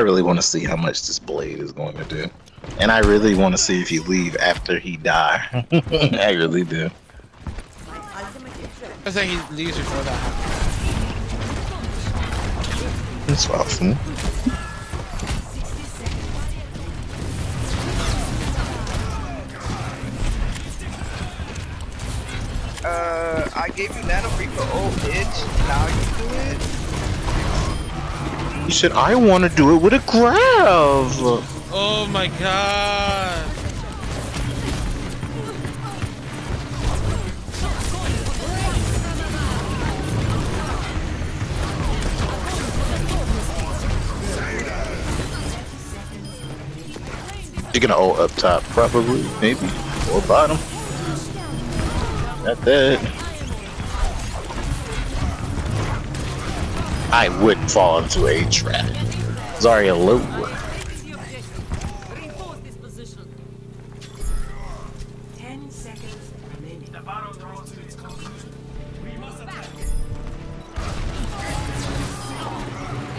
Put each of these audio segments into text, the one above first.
I really want to see how much this blade is going to do. And I really want to see if you leave after he die. I really do. I think he leaves before that happens. That's awesome. Uh, I gave you Nano Reaper old itch. Now you do it. He said, I want to do it with a grav. Oh my god. You're gonna ult up top, probably, maybe, or bottom. Not that. I wouldn't fall into a trap. Zarya low. Reinforce this position. Ten seconds remaining.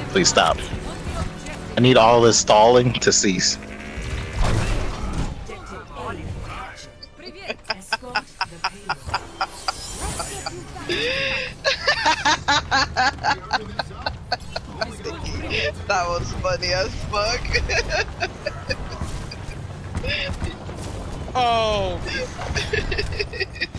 Please stop. I need all this stalling to cease. That was funny as fuck. Oh.